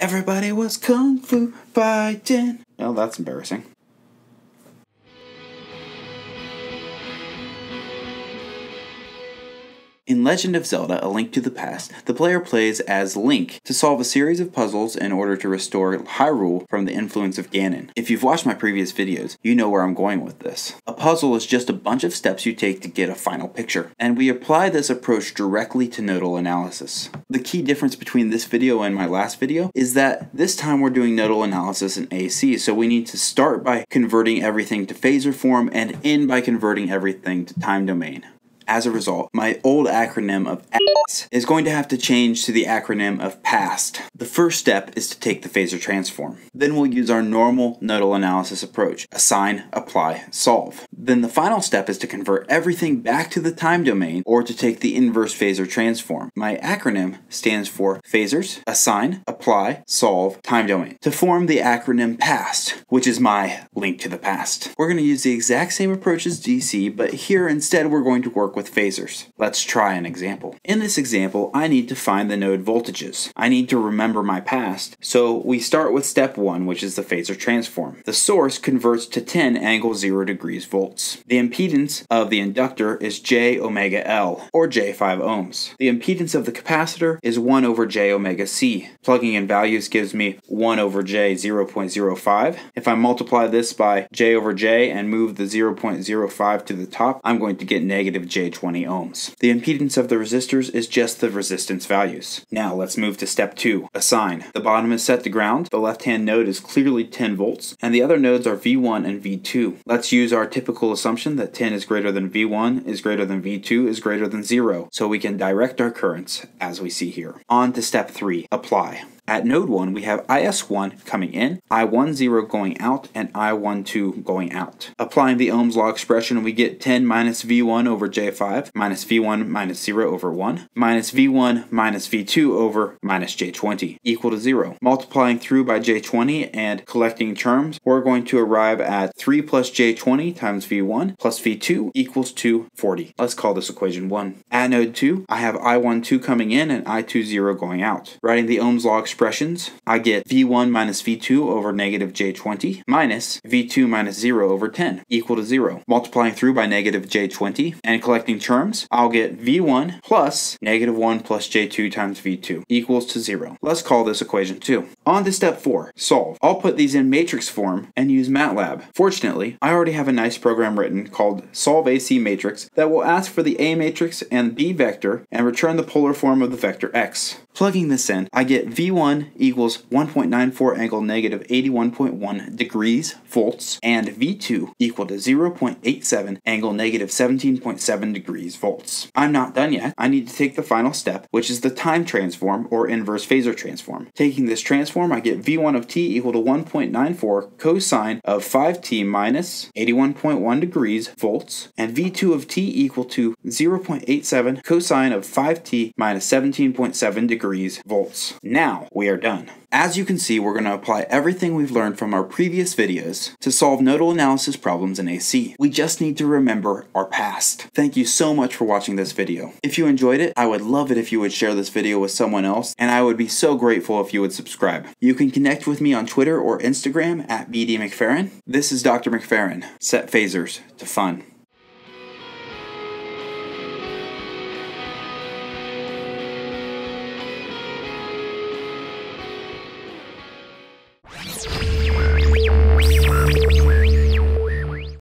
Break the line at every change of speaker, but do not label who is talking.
Everybody was kung fu fighting. Oh, that's embarrassing. In Legend of Zelda A Link to the Past, the player plays as Link to solve a series of puzzles in order to restore Hyrule from the influence of Ganon. If you've watched my previous videos, you know where I'm going with this. A puzzle is just a bunch of steps you take to get a final picture, and we apply this approach directly to nodal analysis. The key difference between this video and my last video is that this time we're doing nodal analysis in AC, so we need to start by converting everything to phasor form and end by converting everything to time domain. As a result, my old acronym of ASS is going to have to change to the acronym of PAAST. The first step is to take the phasor transform. Then we'll use our normal nodal analysis approach assign, apply, solve. Then the final step is to convert everything back to the time domain or to take the inverse phasor transform. My acronym stands for phasors, assign, apply, solve, time domain to form the acronym PAAST, which is my link to the past. We're going to use the exact same approach as DC, but here instead we're going to work with with phasors. Let's try an example. In this example, I need to find the node voltages. I need to remember my past, so we start with step 1, which is the phasor transform. The source converts to 10 angle 0 degrees volts. The impedance of the inductor is j omega L, or j 5 ohms. The impedance of the capacitor is 1 over j omega C. Plugging in values gives me 1 over j 0.05. If I multiply this by j over j and move the 0.05 to the top, I'm going to get negative j 20 ohms. The impedance of the resistors is just the resistance values. Now let's move to step 2, assign. The bottom is set to ground, the left hand node is clearly 10 volts, and the other nodes are V1 and V2. Let's use our typical assumption that 10 is greater than V1 is greater than V2 is greater than 0, so we can direct our currents as we see here. On to step 3, apply. At node 1, we have IS1 coming in, I10 going out, and I12 going out. Applying the Ohm's law expression, we get 10 minus V1 over J5 minus V1 minus 0 over 1 minus V1 minus V2 over minus J20 equal to 0. Multiplying through by J20 and collecting terms, we're going to arrive at 3 plus J20 times V1 plus V2 equals to 40. Let's call this equation 1. At node 2, I have I12 coming in and I20 going out. Writing the Ohm's law expression expressions, I get v1 minus v2 over negative j20 minus v2 minus 0 over 10 equal to 0. Multiplying through by negative j20 and collecting terms, I'll get v1 plus negative 1 plus j2 times v2 equals to 0. Let's call this equation 2. On to step 4, solve. I'll put these in matrix form and use MATLAB. Fortunately, I already have a nice program written called solve AC matrix that will ask for the A matrix and B vector and return the polar form of the vector x. Plugging this in, I get V1 equals 1.94 angle negative 81.1 degrees volts and V2 equal to 0.87 angle negative 17.7 degrees volts. I'm not done yet. I need to take the final step, which is the time transform or inverse phasor transform. Taking this transform, I get V1 of t equal to 1.94 cosine of 5t minus 81.1 degrees volts and V2 of t equal to 0.87 cosine of 5t minus 17.7 degrees degrees volts. Now we are done. As you can see, we're going to apply everything we've learned from our previous videos to solve nodal analysis problems in AC. We just need to remember our past. Thank you so much for watching this video. If you enjoyed it, I would love it if you would share this video with someone else, and I would be so grateful if you would subscribe. You can connect with me on Twitter or Instagram at BD McPheron. This is Dr. McPheron. Set phasors to fun.